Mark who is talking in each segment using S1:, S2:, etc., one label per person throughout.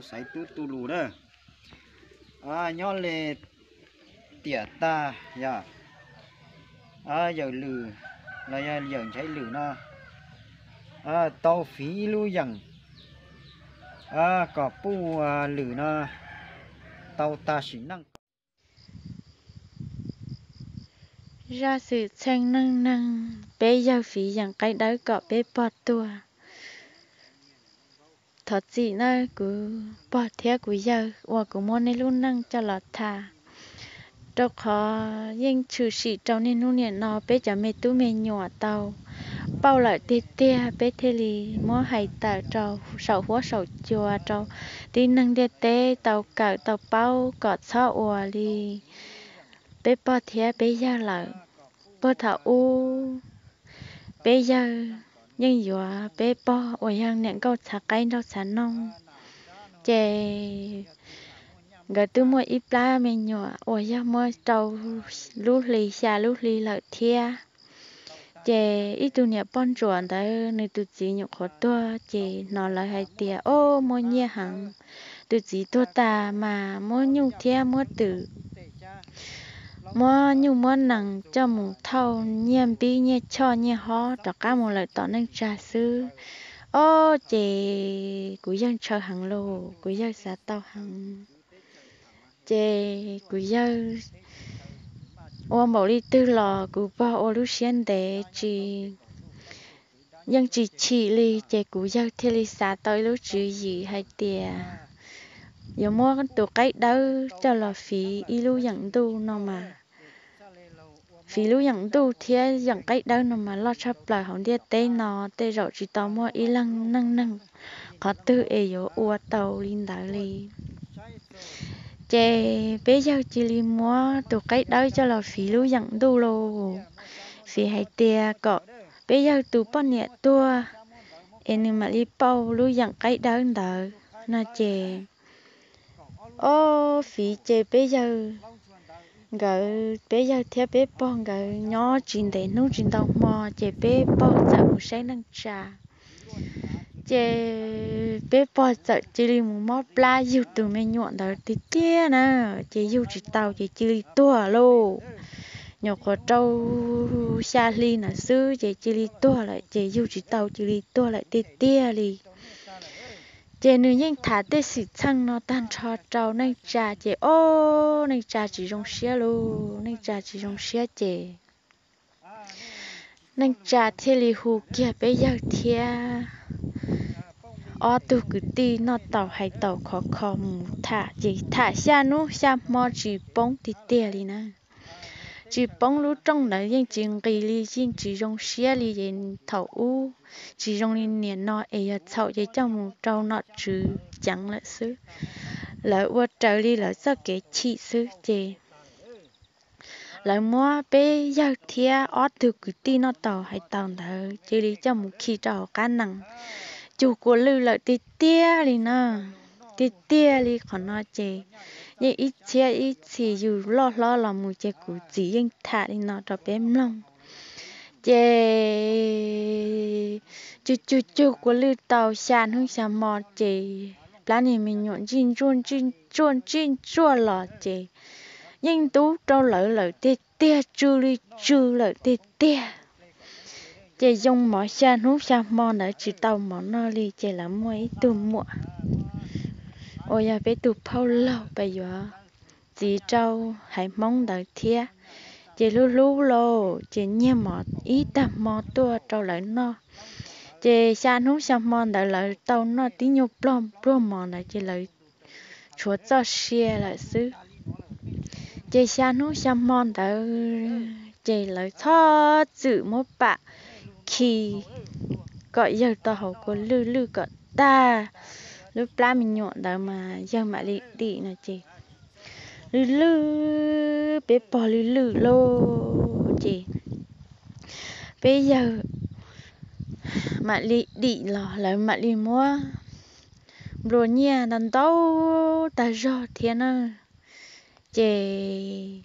S1: sấy tu tu lù đó. À nhỏ lệ tiệt ta dạ. À giờ lử là giờ cháy lử nó. À tàu phí lưu dần à có pu à, lử nó. Tàu ta chỉ năng.
S2: Ra sự tranh năng năng bé giao phí dần cái đấy có bé bọt tua thật gì nó cứ bỏ theo cứ giờ và cứ muốn nên luôn năng cho là thà cho khó nhưng trừ sĩ trong nên luôn nhận nó bé cho mẹ tú mẹ nhỏ tàu. Bao lại tê tê bé thế li mua hay tờ trâu sầu hóa sầu chùa trâu. Đi năng tê tê, tàu cờ tàu bao cọt sao ủa li bé bỏ theo bé giờ là bỏ thảo u bé giờ nhưng dọa à, bé bỏ ở yang nẹn câu thả cây đâu thả nông chè, gà tu mua ít lá mình nhỏ ở yang mua trâu lú lì xa lú lì lợ thia. Chè, ít tu nhẹ bon chuẩn tới nơi tu chỉ nhục khó tua. Chè, nó lại hay tia, ô mua nhẹ hằng tu chỉ tua ta mà mua nhung thia mua tử mua nhu mua nặng cho một thâu nhem bi nhé, cho nhé ho cho cá một lời tỏ nên trà sư. Ô chị của dân chờ hàng lô của dân xã tao hàng chị của dân ô mẫu đi tư lò của ba ô lúc xiên để chị dân chị chị li chị của dân thì li xã tới lúc chỉ gì hay tiề giờ mua cái tụ cái đâu, cho là phí ilu lu dẫn tu nó mà vì lúc nhận đủ thì nhận cái đâu nó mà lo chấp lại không đi tê nó, tê rồi chỉ tao mua y lăng nâng nâng. Có tư ê yếu ua tàu, linh đạo li chè bây giờ chỉ li mua tụ cái đâu cho là phí lu nhận đủ lô. Phí hay tia có bây giờ tụ bao nhẹ tua. Em mà li bao lu nhận cái đâu đó nó chè. Ô, phí chè bây giờ gỡ bé giờ theo bé bọn gỡ nhỏ chín để nấu chín tàu mà chè bé bọn sợ một sáng năng trà. Chè bé bọn sợ chỉ đi một mót bla yêu từ mẹ nhọn đó thì tia nè. Chè yêu chỉ tàu chè chỉ đi tua lô. Nhỏ có trâu xa ly nè sư chè chỉ đi tua lại. Chè yêu chỉ tàu chỉ đi tua lại thì tia đi chị nữ nhân thả tê sĩ chăng nó tan cho trâu nên trà chị ô nên trà chỉ dùng xe luôn nên trà chỉ dùng xe chị nên trà thế li hù kia bây giờ thia ô tu cứ đi nó tàu hay tàu khó khó mù thả chị thả xa nu xa mò chỉ bóng thì tiền đi nè chỉ bông lúc trong đấy những chuyện kỳ li những chỉ dùng xe li những thầu u chỉ dùng li niệm nó ấy thầu chỉ trong một trâu nọ chứ chẳng là xứ lỡ qua trời li lỡ sao cái chị xứ chê lỡ mua bé giờ thia ở từ cứ tin nó tàu hay tàu thở chỉ đi trong một khi trâu cá nặng chủ của lư lỡ tê tia li nè tê tia li còn nó chê nhưng ít chia ít thì dù lo lo là một chế cụ chỉ yên thả đi nó cho bé lòng. Chế chú chú chú của lưu tàu sàn hương sàn mò chế lá này mình nhọn chín chuôn chín chuôn chín chua lò chế nhưng tú trâu lỡ lỡ tê tê chú li chú lỡ tê tê. Chế dùng mỏ sàn hương sàn mò nở chỉ tàu mỏ nó li chế là mua ít tu mua ôi ya bé tụ phao lâu bây giờ. Chỉ trâu hãy mong đợi thia chỉ lu lu lô chỉ nhẹ mò ý ta mò tua trâu lại nó chỉ xa nú xa mò đợi lại tàu nó tí nhau plom plom mò lại chỉ lại chúa cho xe lại xứ. Chỉ xa nú xa mò đợi chỉ lại thọ chữ một bạ. Khi gọi giờ tao học có lư lư gọi ta lúc lá mình nhọn đó mà, giờ mà đi đi là chị lư lư bé bò lư lư lô chị bây giờ, mà đi đi là lại mà đi mua rồi nha đàn tàu ta rõ thiên ơi chị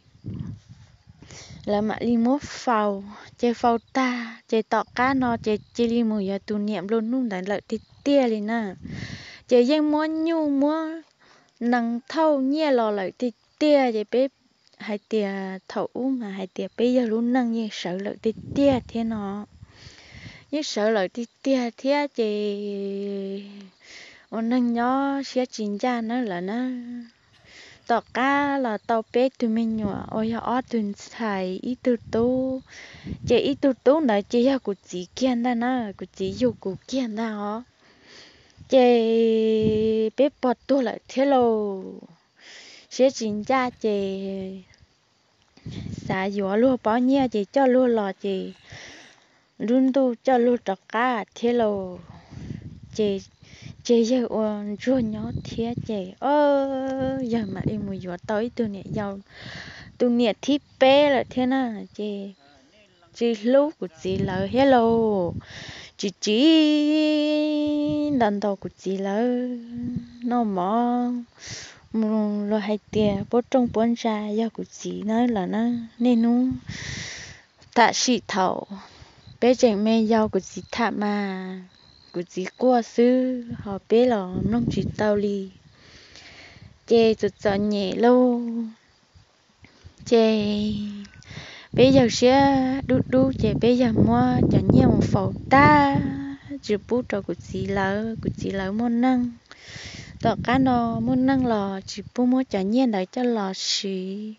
S2: là mà đi mua phao chị phao ta chị tọ cá nó chị chơi đi mua giờ tu niệm luôn luôn đại lợi thì tia lên nè chị dân mua nhu mua nâng thâu nhẹ lò lại thì tia chị bé hai tia thấu mà hai tia bây giờ luôn nâng như sợ lợi thì tia thế nó như sợ lợi thì tia thế chị ôn nâng nhỏ sẽ chính ra nó là nó. Tỏ cá là tàu bé tụi mình nhỏ, ôi ở tụi thầy ít tụi tú. Chị ít tụi tú này chị ya của chị kiên đó nó của chị yêu của kiên đó chị bé bọt tôi lại thế lô sẽ chính ra chị xả gió luôn bao nhiêu chị cho luôn lò chị luôn tu cho luôn trọc cá thế lô chị chị giờ ôn chua nhỏ thế chị ơ giờ mà đi mùi gió tới tôi nè giàu tôi nè thiết bé là thế nào chị chị lúc của chị là hello chị chỉ đàn đầu của chị là nó mỏ rồi hai tiền bố trong bốn ra do của chị nói là nó nên nó tạ sĩ thầu bé trẻ mẹ do của chị thả mà. Của chị qua sư họ bé là nông chị tao li chê tụt cho nhẹ lâu. Chê bây giờ sẽ đu đu chạy bây giờ mua cho nhiều một phẩu ta chụp bút cho của chị lỡ của chị lỡ mua năng tỏ cá nó mua năng lò chỉ bút mua cho nhiên đấy cho lò xì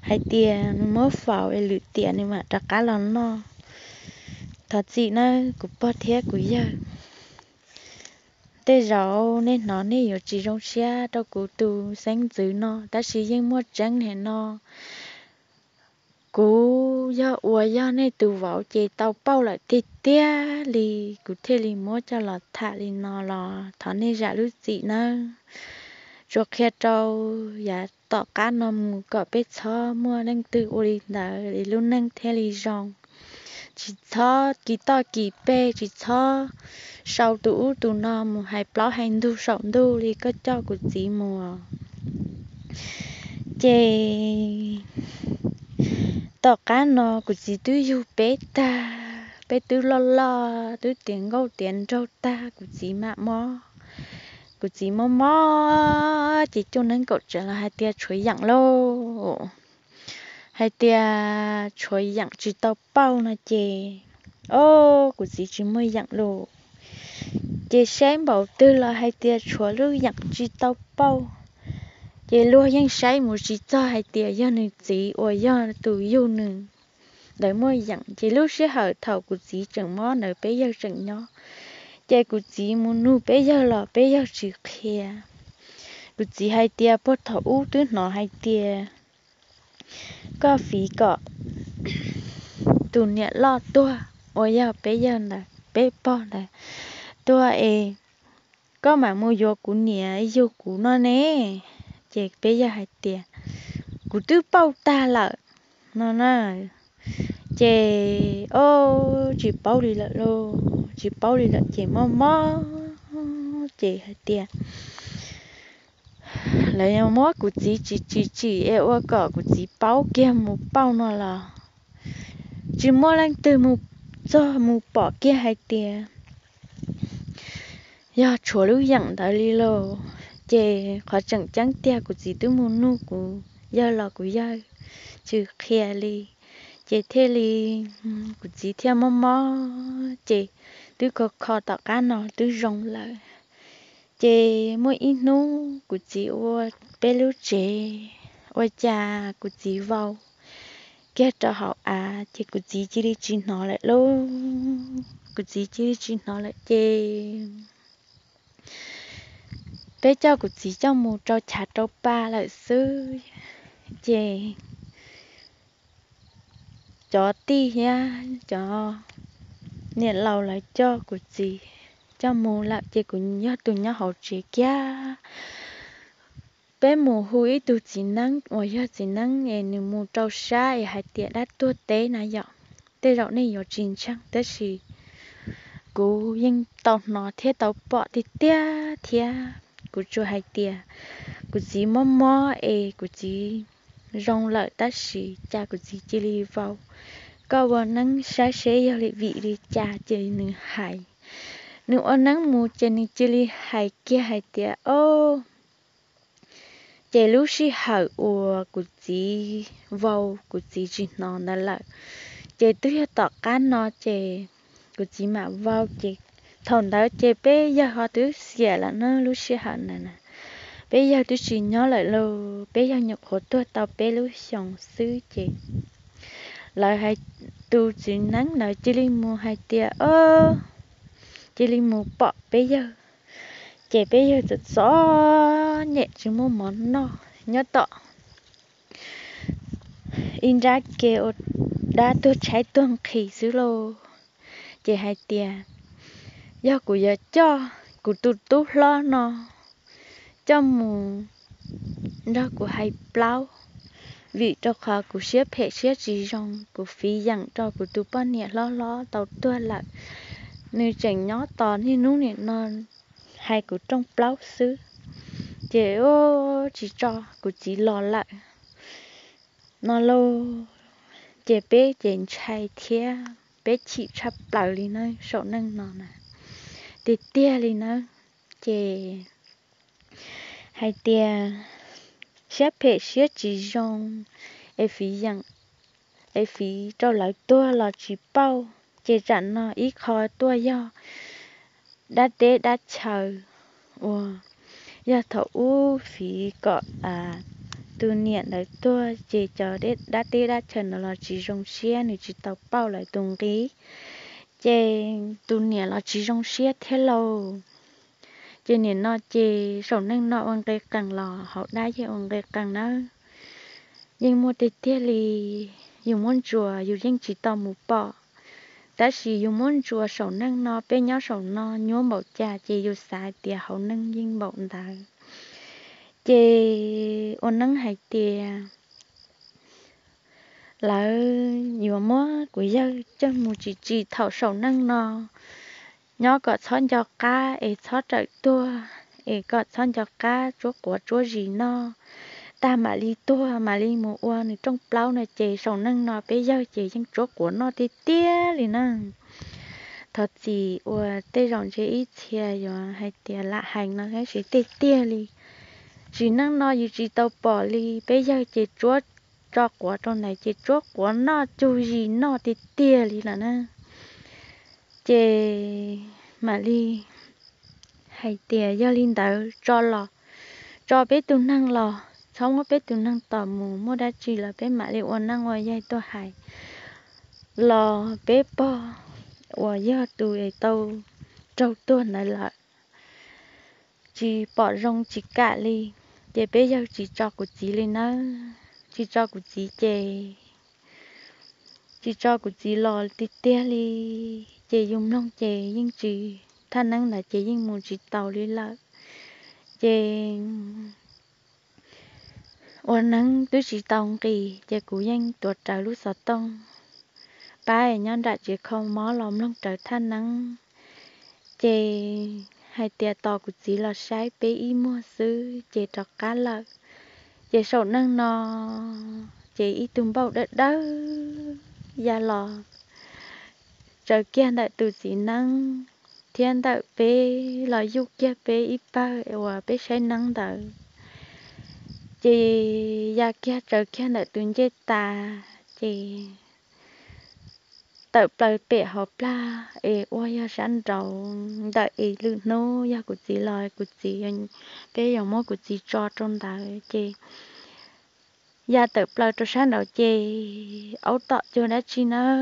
S2: hay tiền mua phẩu để lựa tiền nhưng mà tỏ cá lò nó thật chị nó cũng bỏ thế của giờ tê rau nên nó nên nhiều chỉ trong xe đâu cụ tu sáng dữ nó ta chỉ riêng mua trắng này nó cú ya ua ya này tu vào chế tàu bao lại tê tê li cụ thế li dạ mua cho là thà li nó là thà nên giả lúc gì nó rồi khi trâu ya tọ cá nằm có biết cho mua nên tự ua đã li luôn nên thế li rong chỉ cho kỳ to kỳ bê, chỉ cho sau tủ tủ nó một hai plau hai đu sống đu li có cho của chị mùa. Chê tỏ cá nó cứ chỉ tu yêu bé ta bé tu lo lo tu tiền gấu tiền trâu ta cứ chỉ mà mò cứ chỉ mò mò chỉ cho nên cậu trở là hai tia chuối dặn lô hai tia chuối dặn chỉ tao bao nè chị ô cứ chỉ chỉ mới dặn lô chị xem bảo tư là hai tia chuối lưu dặn chỉ tao bao chị lo vẫn say một chỉ cho hai tia do nữ chị or do tụ yêu nữ. Để mua dặn chị lúc sẽ hở thầu của chị chẳng mó nở bé giờ chẳng nhó. Chị của chị muốn nu bé giờ là bé giờ chỉ kia của chị hai tia bớt thầu u tứ nó hai tia. Có phí cọ. Tụ nhẹ lo tua or do bé giờ là bé bao là tua e có mà mua vô của nhẹ vô của nó nè chị bây giờ hai tiền. Cụ tư bao ta lợ nó nè chè ô, chỉ bao đi lợ lô, chỉ bao đi lợ chè mò mò chè hai tiền. Lấy nhau mò cụ chỉ chỉ chỉ chỉ e ô, cỏ cụ chỉ bao kia một bao nó là chỉ mò lên từ một cho một bỏ kia hai tiền. Ya chỗ lưu dặn ta li lô chê khó chẳng chẳng tia của chị tôi muốn nu của giờ là của giờ chứ kia li. Chê thế li của chị theo mò mò chê tôi có khó tạo cá nó tôi rong lại chê mỗi ít nu của chị ô bé lưu chị ô cha của chị vào kia cho họ à chị của chị chỉ đi chỉ nó lại luôn của chị chỉ đi chỉ nó lại chê bé cho của chỉ cho một trâu chả trâu ba là sư chè. Cho ti nha. Cho nhiệt lâu lại cho của chỉ cho mù lại chị cũng nhớ tụi nhớ hậu chị kia. Bé mù húi tụi chỉ năng ngoài giờ chỉ năng nghe nụ mù trâu xa e hai tiệt đã tua tế nà dọ tế dọ này dọ chín chăng tế xì. Cú yên tàu nó thế tàu bỏ thì tia, thia cú chú hai tia. Cú chỉ mò mò e cú chỉ rong lợi ta sĩ cha cú chỉ chỉ li vào có bọn nắng xa sẽ giờ lại vị đi cha chơi nữ hải nữ ở nắng mù chè nữ chili li hay kia hai tia. Ô! Chè lúc xí hở ua của chị vào của chị chỉ nó là lợi chè tôi hiện tọt cá nó chè của chị mà vào chè thằng đó chế bé giờ họ tứ xẻ là nó lúc xí hở nè nè. Bây giờ tôi chỉ nhớ lại lâu bây giờ nhập khổ tôi tao bé lúc xong xứ chị. Lại hai tu chỉ nắng lại chỉ li mua hai tia, ơ chỉ li mua bọ bây giờ. Chế bây giờ thật rõ nhẹ chứ mua món no nhớ tọ. In ra kêu đã tôi trái tuần khỉ dữ lô. Chị hai tia giờ của giờ cho của tu tu lo nó, cho mù đó của hai plau. Vì cho khó của xếp hệ xếp gì rong của phí dặn cho của tu ba nhẹ lo lo tàu tua lại nếu chẳng nhỏ to thì nú nhẹ non. Hai của trong plau xứ. Chị ô chỉ cho của chỉ lo lại. Nó lâu chị bé chị chạy thia bé chị chắp lại đi nơi sổ nâng nó này thì tia lên nó chè hai tia xếp hệ xếp chỉ rong e phí rằng e phí cho lại tua là chỉ bao chỉ rằng nó ít khó tua do. Đã tế đã chờ ủa giờ thấu phí cọ à tu niệm lại tua chỉ chờ đến đã tế đã chờ nó là chỉ rong xe nữa chỉ tàu bao lại tung ký chê tu nè là chỉ trong xe thế lâu chê nè nó chê sầu nâng nó ông đây càng lò họ đá chê ông đây càng nó nhưng mua tê tê li dùng muốn chùa dùng danh chỉ tàu một bọ ta chỉ dùng muốn chùa, sầu nâng nó bên nhau sầu nó nhớ bảo cha, chê dùng xài tiền hậu nâng nhưng bộ ta chê ông nâng hay tiền là nhiều mua của dân chân một chỉ chỉ thảo sầu năng nò. Nhớ có chọn cho cá ấy chọn trời tua. Ấy có chọn cho cá chúa của chúa gì nò, ta mà li tua mà li mù ua này trong plau này chị sầu năng nò bây giờ chị chân chúa của nó thì tia liền năng. Thật gì ua tê rong chị ít chia rồi hay tia lạ hành nó cái chỉ tê tia li chỉ năng nó như chỉ tàu bỏ li bây giờ chị chúa cho của trong này chỉ chốt của nó chú gì nó thì tia đi là nè chê mà đi, hay tia do linh đạo cho lò cho bé tương năng lò xong có bé tương năng tò mù mua đã chỉ là bé mà đi ôn năng ngoài dây tôi hại, lò bé bo và do tu tàu trâu tuần này lại. Chỉ bỏ rong chỉ cả đi, để bé giao chỉ cho của chị lên nó chỉ cho của chị chè. Chỉ cho của chị lò tí tía li chè dùng nông chè nhưng chị thanh năng là chè nhưng muốn chị tàu đi lại chè ôn năng tôi chỉ tàu kỳ. Chè cũng danh tuột trào lúc sợ tông. Ba ấy nhân đại chị không mó lòng nông trở thanh năng. Chè, hai tia to của chị là sai bé y mua sư chè trọc cá lợn chị sầu năng nó chị tung bao đất đó gia lò. Trời kia đại tu sĩ năng thiên đại bé là du kia bé ít ba và bé say năng đạo chị gia kia, trời kia đại tu chết ta chị tự bờ bể họp la, ê ôi ya sẵn đầu đợi ê lư nô ya của chị lời của chị bé dòng mô của chị cho trong đời chị ya tự bờ cho sẵn đầu chị ấu tọ cho đã chi nó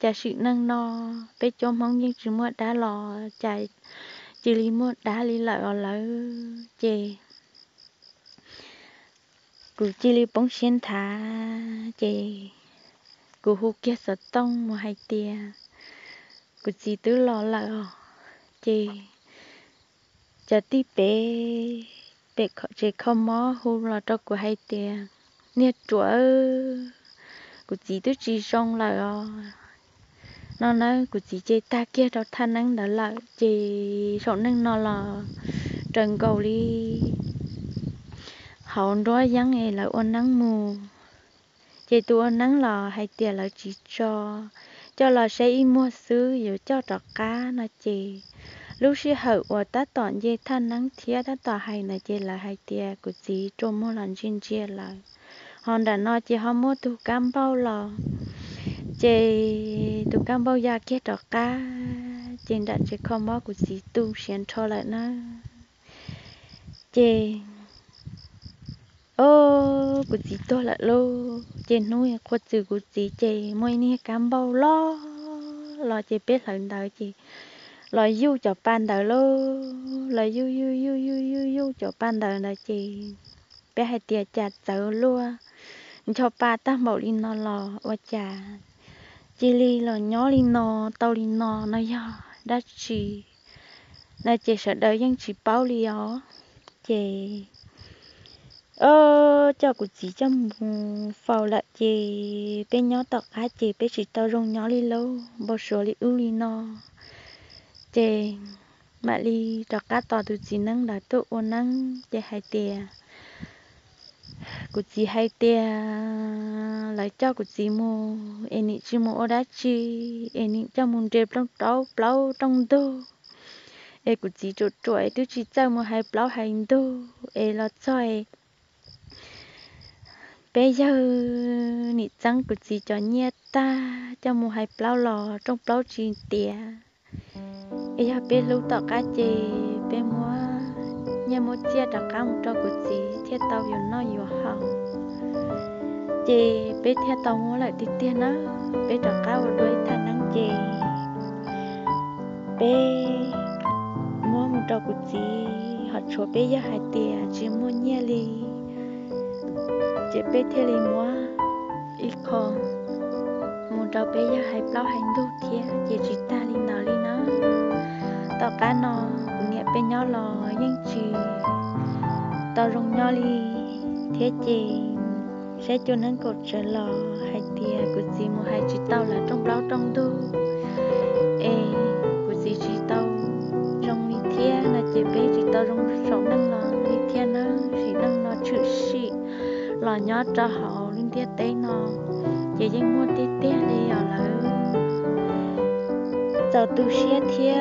S2: chả sự năng no bé cho mong nhưng chỉ mua đá lò chạy chỉ li mua đá li lại ở lỡ chè cụ chỉ li bóng xin thả chè cô hú kia sợ tông mà hay tia cô chỉ tứ lo là ở chè tí bé bé khó chè không mó hú là cho cô hay tia nè chúa cô chỉ tứ chỉ xong là ở nó nói của chị chơi ta kia đó than nắng đó là, chị sống nắng nó là trần cầu đi. Hậu đó dáng ấy là ôn nắng mù chị tôi nắng là hay tiền là chỉ cho cho là sẽ im mua xứ dù cho trọ cá nó chị lúc xí hậu và ta tọn dê than nắng thía ta tỏ hay là chị là hay tiền của chị cho mua lần trên chia lại hòn đã nói chị họ mua tu cam bao lò chị tu cam bao giờ kia trọ cá chị đã chị không mua của chị tu xuyên cho lại nó chị ô của chị to lại lô? Trên núi quật chữ của chị chè, mỗi nè cam bao lo. Lo chè biết lần đầu chị. Lo du cho ban đầu lô. Lo du du du du du du cho ban đầu là chị. Bé hai tia chặt sợ lúa, cho ba ta mẫu đi nó lò và chả chị li lò nhỏ li nó tàu li nó nó ya đã chị là chị sợ đợi dân chị bao li ó chị ơ cho cụ chỉ cho phao lại chị bên nhỏ tọt cá chị bên chị tao rong nhỏ li lâu bao số li u li no chị mà li tọt cá tọt tụi chị nâng là tụ ô nâng, chị hai tia cụ chỉ hai tia lại cho cụ chỉ mua em chỉ mua đã chi em nị cho muốn đẹp trong đó bao trong đô. Em cụ chỉ chuột chuột tôi chỉ cho mua hai bao hai đô. Em là cho em bây giờ nị trắng cứ chị cho nhẹ ta cho mua hai bao lò trong bao chín tiền bây giờ bé lâu tao cá chê bé mua nhà mua chia cho cá một trâu cứ chị thiết tao vừa nó vừa hậu chê bé thiết tao mua lại tiền tiền nó bé cho cá một đôi thằng nắng chê bé mua một trâu cứ chị họ chỗ bé giờ hai tiền chỉ mua nhẹ liền chị bé thế li mua ít con muốn đâu bé giờ hay bao hành đủ thiệt chị chỉ ta li nào li nó. Tao cá nó nghe bé nhỏ lò nhưng chỉ, tao rung nhỏ li thế chị sẽ cho nên cột trở lò. Hay tia của gì một hai chỉ tao là trong bao trong đu. Ê nhớ cho họ liên tiết tế nó chỉ dân mua tiết tiết đi ở là giờ tu xe thia,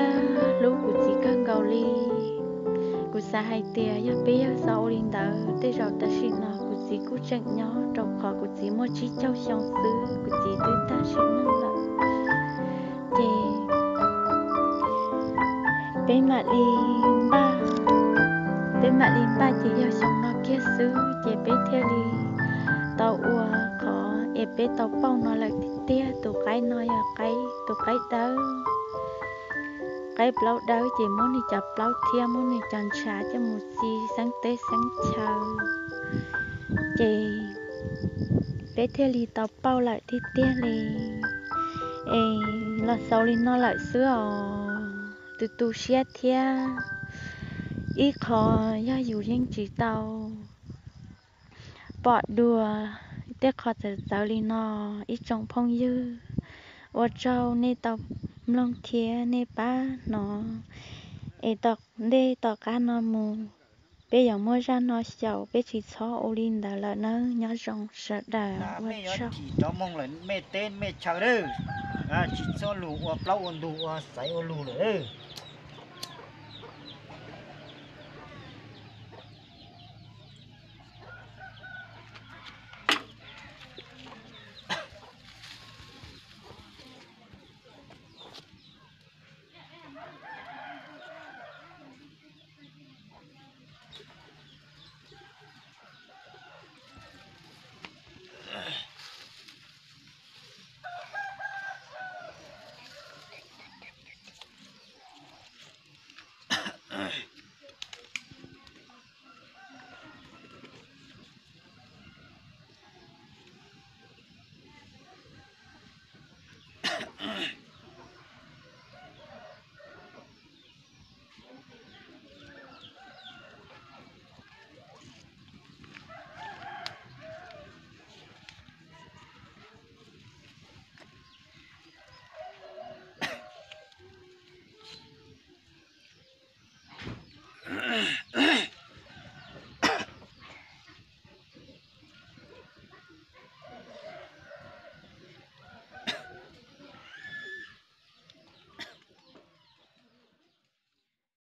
S2: lũ của chị cần cầu ly. Của xa hai tia ya bé sau linh đỡ tế rồi ta xin nó của chị cũng chẳng nhớ trong khó của chị mua chỉ châu xong xứ. Của chị tư ta xin nó là thì bé mặt đi ba. Bé mặt đi ba chị yêu xong nó kia xứ. Chị bé theo đi tao ua có e bê tao bao nó là tia tụ cái nó là cái tụ cái đó cái bao đó chỉ muốn đi chập bao thia muốn đi chọn trả cho một gì sáng tế sáng chờ chị, bé theo đi tao bao lại thì tia đi ê là sau đi nó lại xưa từ từ xe thia ít khó ya dù riêng chỉ tao bỏ đùa tết khó từ giáo lý nó ít trong phong dư. Và trâu nê tàu long thía nê ba nó. Ê tọc đê tọc cá nó mù. Bây giờ mua ra nó giàu bây chỉ cho ô linh đã là nó nhỏ rong sợ đà
S1: mẹ nhỏ
S2: trâu.
S1: chỉ cho mong là mẹ tên mẹ chờ đó à chỉ cho lù và bao ôn lù và sấy ôn lù nữa All right.